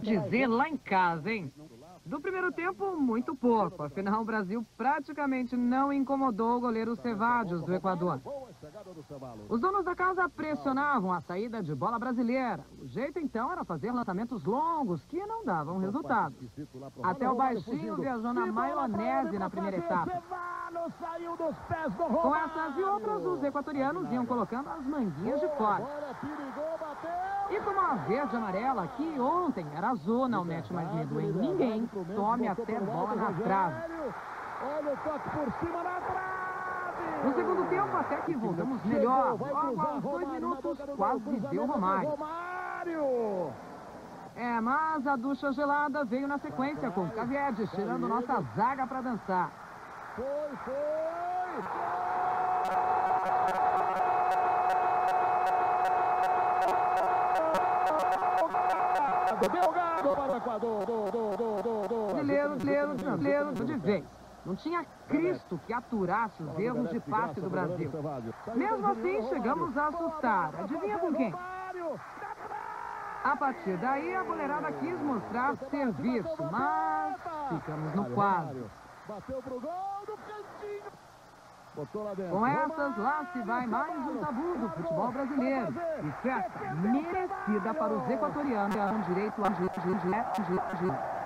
Dizer lá em casa, hein? Do primeiro tempo, muito pouco. Afinal, o Brasil praticamente não incomodou o goleiro Cevadios do Equador. Os donos da casa pressionavam a saída de bola brasileira. O jeito, então, era fazer lançamentos longos que não davam resultado. Até o baixinho viajou na maionese na primeira etapa. Com essas e outras, os equatorianos iam colocando as manguinhas de fora. E como a verde amarela, que ontem era azul, não mete mais medo em ninguém, tome até bola na trave. Olha o toque por cima na trave. No segundo tempo, até que voltamos melhor. Logo aos dois minutos, quase deu Romário. Romário. É, mas a ducha gelada veio na sequência com Caviedes tirando nossa zaga para dançar. Foi, foi. Belgado para o Equador. Do, do, de vez. Não tinha Cristo que aturasse os erros de passe do Brasil. Mesmo assim, chegamos a assustar. Adivinha com quem? A partir daí, a goleirada quis mostrar serviço, mas ficamos no quadro. Bateu pro gol do cantinho. Com essas, lá se vai mais um tabu do futebol brasileiro. E festa merecida para os equatorianos. Que direito a